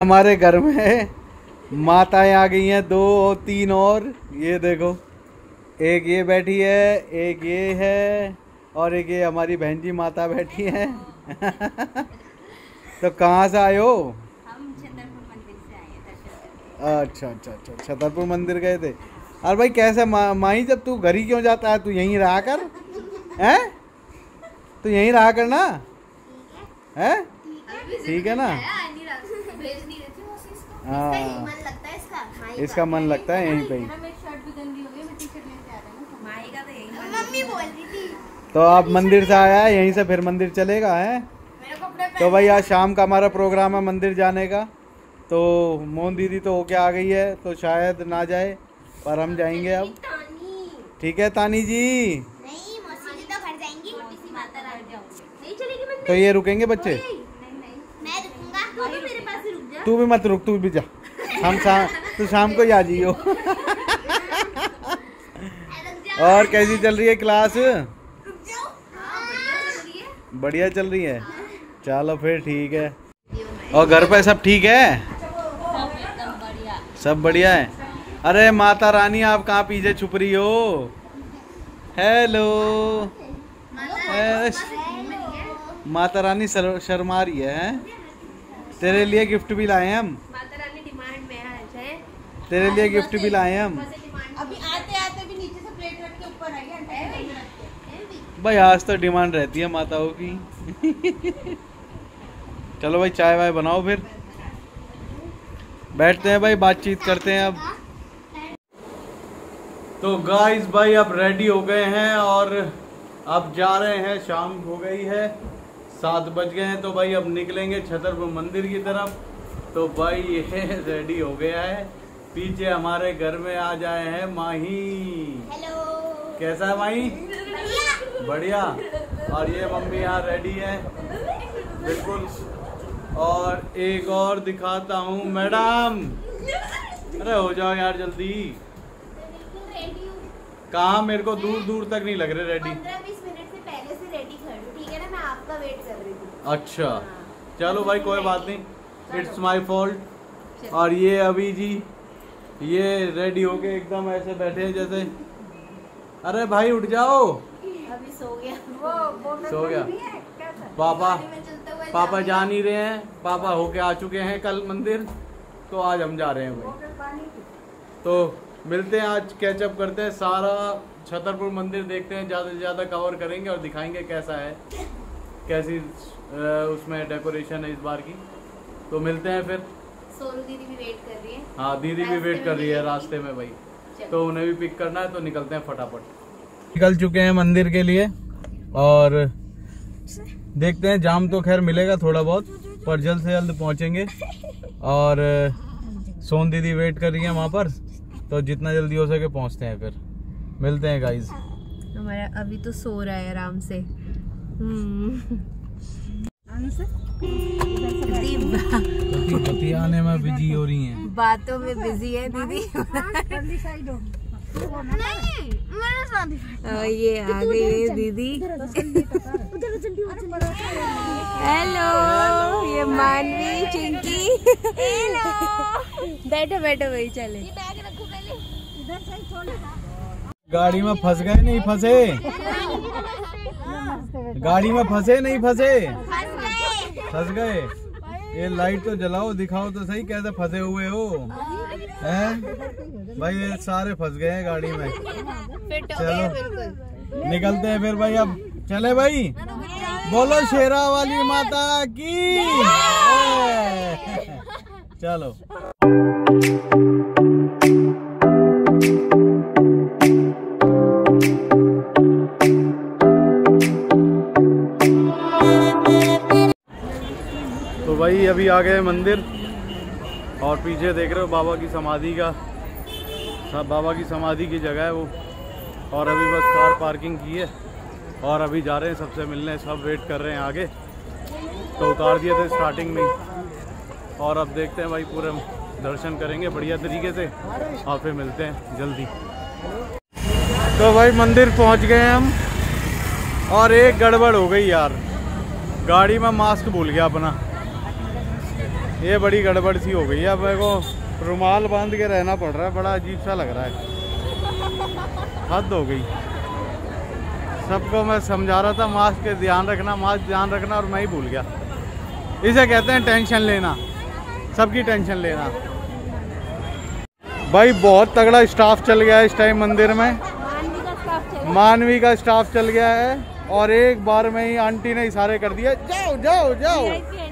हमारे घर में माताएँ आ गई हैं दो और तीन और ये देखो एक ये बैठी है एक ये है और एक ये हमारी बहन जी माता बैठी है तो कहाँ से आए हो हम छतरपुर मंदिर से आए हैं दर्शन करने अच्छा अच्छा अच्छा छतरपुर मंदिर गए थे अरे भाई कैसे मा, माही जब तू घर ही क्यों जाता है तू यहीं रहा कर हैं तू यहीं रहा कर ना हैं ठीक है ना हाँ मन लगता है इसका? इसका मन लगता है यहीं पे ही। मेरी शर्ट भी गंदी हो गई मैं टी शर्ट लेके आ रहा हूँ। माई का तो यही मम्मी बोल रही थी। तो आप मंदिर से आया है यहीं से फिर मंदिर चलेगा है? तो भाई आज शाम का हमारा प्रोग्राम है मंदिर जाने का। तो मोहन दीदी तो होके आ गई है तो शायद ना जाए पर हम जाएँगे अब। ठीक है तानी जी? नहीं मौसी जी तो घर जाएँगी मोटी माता रानी जाऊँगी नहीं चलेगी मंदिर। तो ये रुकेंगे बच्चे नहीं नहीं मैं रुकूँगा तू भी मेरे पास ही रुक जा तू भी मत रुक तू भी जा। हम शाम तू शाम को ही आ जाइयो और कैसी चल रही है क्लास? बढ़िया चल रही है। बढ़िया चल रही है चलो फिर ठीक है। और घर पे सब ठीक है? सब बढ़िया है। अरे माता रानी आप कहाँ पीछे छुप रही हो? हेलो माता रानी शर्मा रही हैं? तेरे लिए गिफ्ट भी लाए हम। माता रानी डिमांड में है तेरे लिए गिफ्ट भी लाए हम। अभी आते आते भी नीचे से प्लेट रख के ऊपर आई है भाई। आज तो डिमांड रहती है माताओं की। चलो भाई चाय वाय बनाओ फिर। बैठते हैं भाई बातचीत करते हैं अब। तो गाइस भाई अब रेडी हो गए हैं और अब जा रहे हैं शाम हो गई है। सात बज गए हैं तो भाई अब निकलेंगे छतरपुर मंदिर की तरफ़। तो भाई ये रेडी हो गया है। पीछे हमारे घर में आ जाए हैं माही। हेलो। कैसा है माही? बढ़िया। और ये मम्मी यहाँ रेडी है। बिल्कुल। और एक और दिखाता हूँ मैडम। अरे हो जाओ यार जल्दी। कहा? मेरे को दूर दूर तक नहीं लग रहे रेडी पंद्रह बीस मिनट से पहले से रेडी खड़ी हूँ ठीक है ना मैं वेट कर रही थी अच्छा चलो भाई कोई बात नहीं। इट्स माय फॉल्ट और ये अभी जी ये रेडी होके एकदम ऐसे बैठे हैं जैसे। अरे भाई उठ जाओ। अभी सो गया। वो वो सो गया। पापा में चलते हुए पापा जा नहीं रहे हैं। पापा होके आ चुके हैं कल मंदिर। तो आज हम जा रहे हैं भाई। तो मिलते हैं आज कैचअप करते हैं। सारा छतरपुर मंदिर देखते हैं ज़्यादा से ज़्यादा कवर करेंगे और दिखाएँगे कैसा है। कैसी उसमें डेकोरेशन है इस बार की? तो मिलते हैं फिर। सोनू दीदी भी वेट कर रही है। हाँ दीदी भी वेट कर रही है रास्ते में भाई। तो उन्हें भी पिक करना है तो निकलते हैं फटाफट। निकल चुके हैं मंदिर के लिए और देखते हैं जाम तो खैर मिलेगा थोड़ा बहुत पर जल्द से जल्द पहुँचेंगे। और सोन दीदी वेट कर रही है वहाँ पर तो जितना जल्दी हो सके पहुँचते हैं फिर। मिलते हैं गाइज़ हमारा अभी तो सो रहा है आराम से। दीदी आने में बिज़ी हो रही हैं। बातों में बिज़ी है दीदी। ये आ गई है दीदी। हेलो ये मानवी चिंकी। बैठो बैठो वही चले। गाड़ी में फंस गए नहीं फंसे? गाड़ी में फंसे नहीं फंसे? फंस गए। ये लाइट तो जलाओ दिखाओ तो सही कैसे फंसे हुए हो? हैं? भाई ये सारे फंस गए हैं गाड़ी में। चलो। निकलते हैं फिर भाई अब चले भाई। बोलो शेरा वाली माता की। चलो। भाई अभी आ गए मंदिर। और पीछे देख रहे हो बाबा की समाधि का। सब बाबा की समाधि की जगह है वो। और अभी बस कार पार्किंग की है। और अभी जा रहे हैं, सबसे मिलने, सब वेट कर रहे हैं आगे। तो उतार दिए थे स्टार्टिंग में और अब देखते हैं भाई, पूरे दर्शन करेंगे बढ़िया तरीके से। और फिर मिलते हैं जल्दी। तो भाई, मंदिर पहुँच गए हम। और एक गड़बड़ हो गई यार। गाड़ी में मास्क भूल गया अपना। ये बड़ी गड़बड़ सी हो गई है। अब मेरे को रुमाल बाँध के रहना पड़ रहा है बड़ा अजीब सा लग रहा है। हद हो गई। सबको मैं समझा रहा था मास्क के ध्यान रखना मास्क ध्यान रखना और मैं ही भूल गया। इसे कहते हैं टेंशन लेना। सबकी टेंशन लेना। भाई बहुत तगड़ा स्टाफ चल गया है इस टाइम मंदिर में। मानवी का स्टाफ चल गया। है। और एक बार में ही आंटी ने इशारे कर दिया जाओ जाओ जाओ।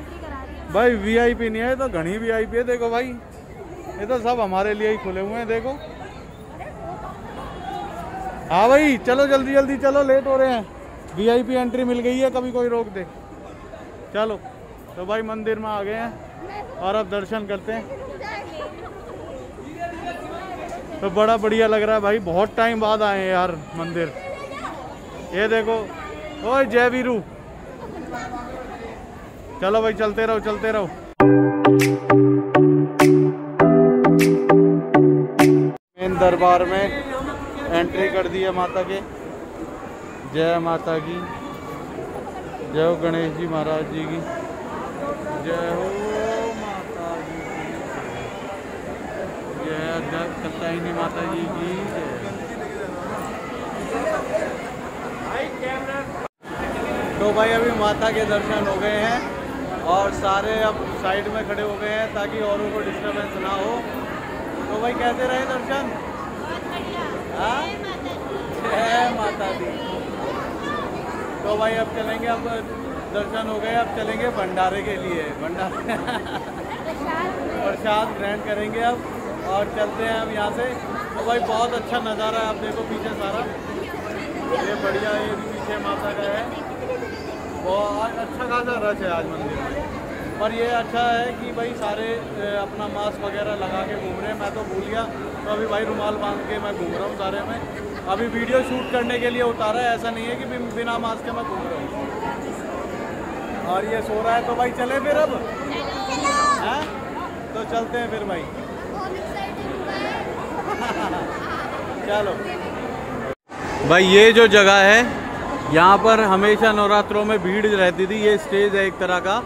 भाई वीआईपी नहीं है तो घनी वीआईपी है, देखो भाई। ये तो सब हमारे लिए ही खुले हुए हैं, देखो। हाँ भाई, चलो जल्दी जल्दी, चलो लेट हो रहे हैं। वीआईपी एंट्री मिल गई है, कभी कोई रोक दे। चलो तो भाई मंदिर में आ गए हैं और अब दर्शन करते हैं। तो बड़ा बढ़िया लग रहा है भाई, बहुत टाइम बाद आए हैं यार मंदिर। ये देखो, ओए जय वीरू चलो भाई, चलते रहो चलते रहो। मेन दरबार में एंट्री कर दी है माता के। जय माता की। जय गणेश जी महाराज जी की। जय हो माता जी जय कत्ताइनी माता जी की जय। तो भाई, अभी माता के दर्शन हो गए हैं। और सारे अब साइड में खड़े हो गए हैं ताकि औरों को डिस्टर्बेंस ना हो। तो भाई कैसे रहे दर्शन? हाँ? जय माता दी तो भाई अब चलेंगे अब दर्शन हो गए अब चलेंगे भंडारे के लिए। भंडारे। प्रसाद ग्रहण करेंगे अब और चलते हैं अब यहाँ से। तो भाई बहुत अच्छा नज़ारा है आप देखो पीछे सारा। ये बढ़िया ये भी पीछे माता का है। बहुत अच्छा खासा रश है आज मंदिर में। पर ये अच्छा है कि भाई सारे अपना मास्क वगैरह लगा के घूम रहे हैं। मैं तो भूल गया। तो अभी भाई रुमाल बाँध के मैं घूम रहा हूँ सारे में। अभी वीडियो शूट करने के लिए उतारा है। ऐसा नहीं है कि बिना मास्क के मैं घूम रहा हूँ। और ये सो रहा है तो भाई चले फिर अब। हैं? तो चलते हैं फिर भाई। चलो। भाई ये जो जगह है यहाँ पर हमेशा नवरात्रों में भीड़ रहती थी, ये स्टेज है एक तरह का।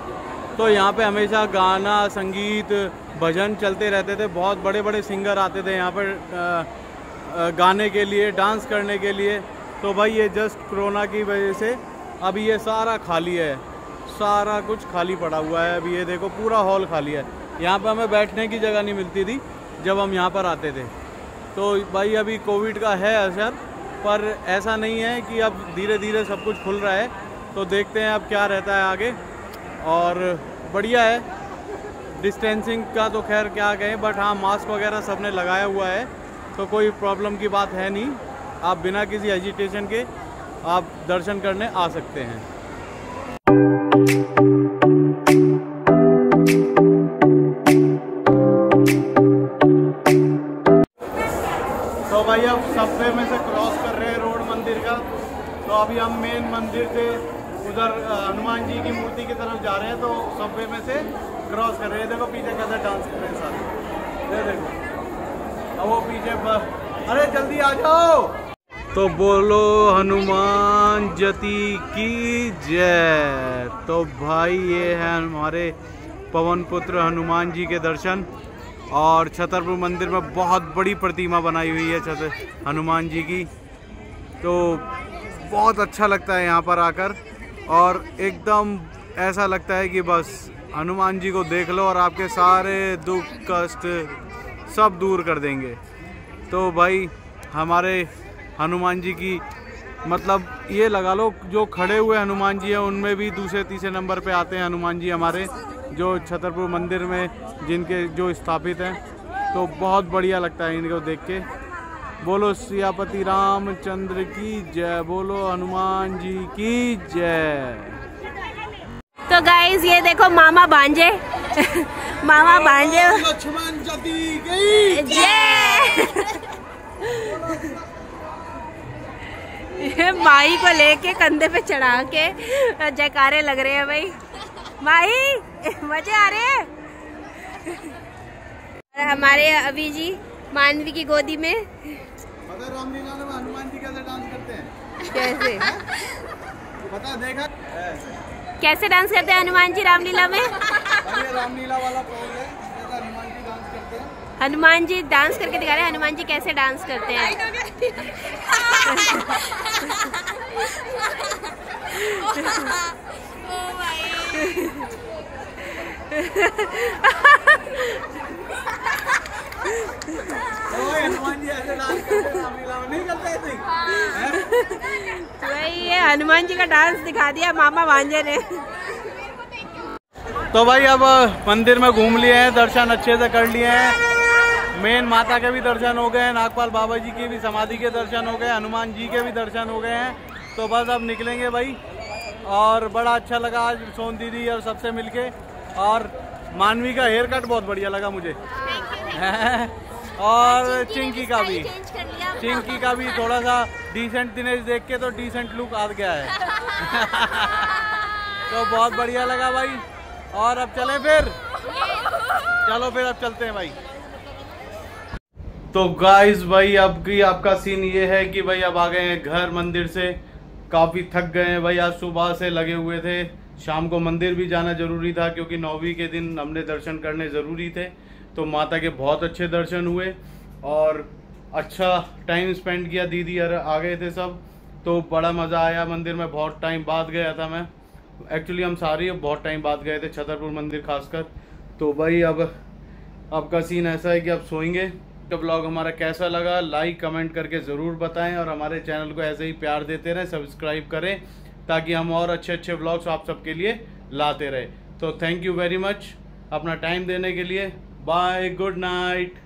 तो यहाँ पे हमेशा गाना, संगीत, भजन चलते रहते थे। बहुत बड़े बड़े सिंगर आते थे यहाँ पर गाने के लिए, डांस करने के लिए। तो भाई ये जस्ट कोरोना की वजह से अभी ये सारा खाली है। सारा कुछ खाली पड़ा हुआ है। अभी ये देखो, पूरा हॉल खाली है। यहाँ पर हमें बैठने की जगह नहीं मिलती थी जब हम यहाँ पर आते थे। तो भाई अभी कोविड का है असर। पर ऐसा नहीं है कि अब धीरे धीरे सब कुछ खुल रहा है तो देखते हैं अब क्या रहता है आगे। और बढ़िया है डिस्टेंसिंग का तो खैर क्या कहें बट हाँ मास्क वगैरह सबने लगाया हुआ है तो कोई प्रॉब्लम की बात है नहीं। आप बिना किसी एजिटेशन के, आप दर्शन करने आ सकते हैं। तो भाई अब सबवे में से क्रॉस कर रहे हैं रोड मंदिर का तो अभी हम मेन मंदिर से उधर हनुमान जी की मूर्ति की तरफ़ जा रहे हैं तो सबवे में से क्रॉस कर रहे हैं। देखो पीछे कैसे डांस कर रहे हैं सारे। ये देखो। अब वो पीछे ब- अरे जल्दी आ जाओ! तो बोलो हनुमान जति की जय। तो भाई ये है हमारे पवन पुत्र हनुमान जी के दर्शन। और छतरपुर मंदिर में बहुत बड़ी प्रतिमा बनाई हुई है छतर हनुमान जी की। तो बहुत अच्छा लगता है यहाँ पर आकर और एकदम ऐसा लगता है कि बस हनुमान जी को देख लो और आपके सारे दुख, कष्ट सब दूर कर देंगे। तो भाई, हमारे हनुमान जी की मतलब ये लगा लो, जो खड़े हुए हनुमान जी हैं, उनमें भी दूसरे, तीसरे नंबर पे आते हैं हनुमान जी हमारे, जो छतरपुर मंदिर में जिनके जो स्थापित हैं। तो बहुत बढ़िया लगता है इनको देख के। बोलो सियापति रामचंद्र की जय बोलो हनुमान जी की जय। तो गाइज़ ये देखो मामा भांजे मामा भांजे लक्ष्मण जती गई। जय ये माई को लेके कंधे पे चढ़ा के जयकारे लग रहे हैं भाई। माई मज़े आ रहे हैं? हमारे अभी जी मानवी की गोदी में पता है रामलीला में हनुमान जी कैसे डांस करते हैं कैसे पता देखा कैसे डांस करते हैं हनुमान जी रामलीला में रामलीला वाला पोल है हनुमान जी डांस करते हैं हनुमान जी डांस करके दिखा रहे हैं हनुमान जी कैसे डांस करते हैं हनुमान जी वही हनुमान जी का डांस दिखा दिया, मामा भांजे ने। तो भाई अब मंदिर में घूम लिए हैं, दर्शन अच्छे से कर लिए हैं। मेन माता के भी दर्शन हो गए हैं, नागपाल बाबा जी की भी, समाधि के दर्शन हो गए हनुमान जी के भी दर्शन हो गए हैं। तो बस अब निकलेंगे भाई। और बड़ा अच्छा लगा आज सोन दीदी और सबसे मिलके। और मानवी का हेयर कट बहुत बढ़िया लगा मुझे। और चिंकी का भी। चिंकी का भी थोड़ा सा डिसेंट दिनेश देख के तो डिसेंट लुक आ गया है। तो बहुत बढ़िया लगा भाई। और अब चले फिर? चलो फिर अब चलते हैं भाई। तो गाइस भाई अब की आपका सीन ये है कि भाई अब आ गए हैं घर मंदिर से। काफ़ी थक गए हैं भाई आज सुबह से लगे हुए थे। शाम को मंदिर भी जाना ज़रूरी था क्योंकि नौवीं के दिन हमने दर्शन करने ज़रूरी थे। तो माता के बहुत अच्छे दर्शन हुए और अच्छा टाइम स्पेंड किया, दीदी आ गए थे सब। तो बड़ा मज़ा आया मंदिर में, बहुत टाइम बाद गया था मैं। एक्चुअली हम सारे बहुत टाइम बाद गए थे, छतरपुर मंदिर खासकर। तो भाई अब अब का सीन ऐसा है कि अब सोएँगे। तो ब्लॉग हमारा कैसा लगा लाइक कमेंट करके ज़रूर बताएँ और हमारे चैनल को ऐसे ही प्यार देते रहें सब्सक्राइब करें, ताकि हम और अच्छे अच्छे ब्लॉग्स आप सबके लिए लाते रहे। तो थैंक यू वेरी मच अपना टाइम देने के लिए Bye. Good night.